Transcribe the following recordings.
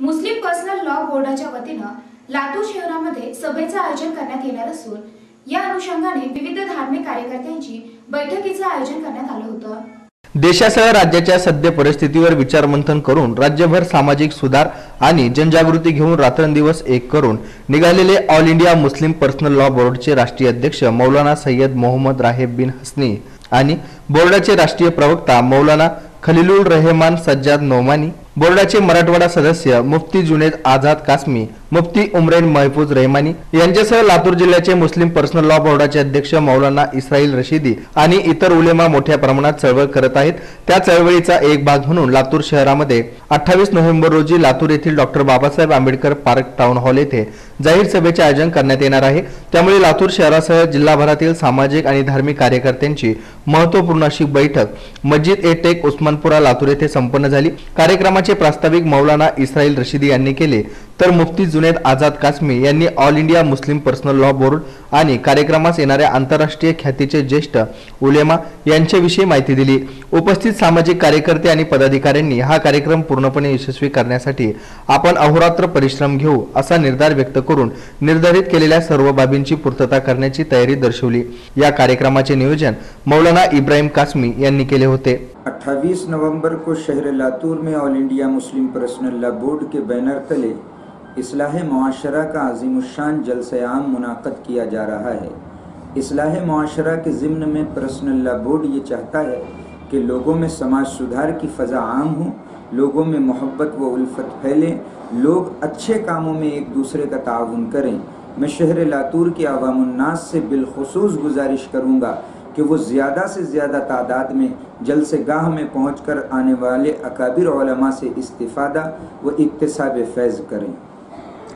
मुस्लिम personal law बोर्डाच्या वतीनं लातूर शहरामध्ये सभेचं आयोजन करण्यात येणार असून या अनुषंगाने विविध धार्मिक कार्यकर्त्यांची बैठकीचं आयोजन करण्यात आलं होतं. देशासह राज्याच्या सद्य परिस्थितीवर विचारमंथन करून राज्यभर सामाजिक सुधार आणि जनजागृती घेऊन रात्रंदिवस एक करून निघालेले all India Muslim personal law बोर्डचे राष्ट्रीय अध्यक्ष मौलाना सय्यद मोहम्मद राहेब बिन हसनी आणि बोर्डाचे राष्ट्रीय प्रवक्ता मौलाना खलिलुर रहमान सज्जाद नोमानी बोर्डाचे मराठवाडा सदस्य मुफ्ती जुनेद आझाद कासमी मुफ्ती उमरेन महफूज रहमानी यांच्यासह लातूर जिल्ह्याचे मुस्लिम पर्सनल लॉ बोर्डाचे अध्यक्ष मौलाना इस्राईल रशिदी आणि इतर उलेमा मोठ्या प्रमाणात चळवळ करत आहेत. त्या चळवळीचा एक भाग म्हणून लातूर शहरामध्ये अठ्ठावीस नोव्हेंबर रोजी लातूर येथील doctor Babasaheb Ambedkar park town hall येथे जाहीर सभेचे आयोजन करण्यात येणार आहे. त्यामुळे लातूर शहरासह जिल्हाभरातील सामाजिक आणि धार्मिक कार्यकर्त्यांची महत्त्वपूर्ण अशी बैठक मस्जिद ए टेक उस्मानपुरा लातूर येथे संपन्न झाली. कार्यक्रमाचे प्रास्ताविक मौलाना इस्राईल रशिदी यांनी केले. तर मुफ्ती जुनेद आझाद कासमी यांनी all India Muslim personal law board आणि कार्यक्रमास येणाऱ्या आंतरराष्ट्रीय ख्यातीचे ज्येष्ठ उलेमा यांच्याविषयी माहिती दिली. उपस्थित सामाजिक कार्यकर्ते आणि पदाधिकाऱ्यांनी हा कार्यक्रम पूर्णपणे यशस्वी करण्यासाठी आपण अहोरात्र परिश्रम घेऊ असा निर्धार व्यक्त करून निर्धारित केलेल्या सर्व बाबींची पूर्तता करण्याची तयारी दर्शवली. या कार्यक्रमाचे नियोजन मौलाना इब्राहिम कासमी यांनी केले होते. 28 नवंबर को शहर लातूर में all India Muslim personal law board के बैनर तले اصلاح معاشرہ کا عظیم الشان جلسہ عام منعقد کیا جا رہا ہے۔ اصلاح معاشرہ کے ضمن میں پرسن اللہ بورڈ یہ چاہتا ہے کہ لوگوں میں سماج سدھار کی فضا عام ہوں لوگوں میں محبت و الفت پھیلیں لوگ اچھے کاموں میں ایک دوسرے کا تعاون کریں۔ میں شہر لاتور کے عوام الناس سے بالخصوص گزارش کروں گا کہ وہ زیادہ سے زیادہ تعداد میں جلسے گاہ میں پہنچ کر آنے والے اکابر علماء سے استفادہ و اقتصاب فیض کریں۔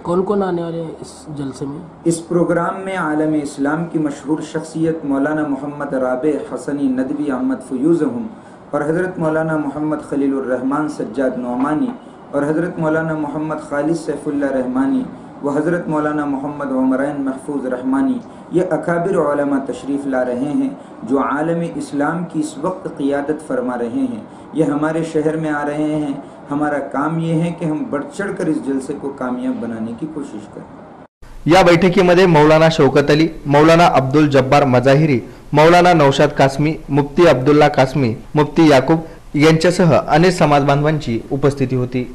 کون کون آنے والے ہیں اس جلسے میں؟ اس پروگرام میں عالم اسلام کی مشہور شخصیت مولانا محمد رابع حسنی ندوی احمد فیوز ہوں اور حضرت مولانا محمد خلیل الرحمن سجاد نعمانی اور حضرت مولانا محمد خالد سیف اللہ رحمانی व हज़रत मौलाना मोहम्मद उमरैन महफूज रहमानी ये अकाबिर उलमा तशरीफ़ ला रहे हैं जो आलम इस्लाम की इस वक्त क़ियादत फरमा रहे हैं ये हमारे शहर में आ रहे हैं हमारा काम ये है कि हम बढ़ चढ़ कर इस जलसे को कामयाब बनाने की कोशिश करें या बैठकीमध्ये मौलाना शौकत अली मौलाना अब्दुल जब्बार मजाहिरी मौलाना नौशाद कासमी मुफ्ती अब्दुल्ला कासमी मुफ्ती याकूब यांच्यासह अनेक समाज बांधवांची उपस्थिती होती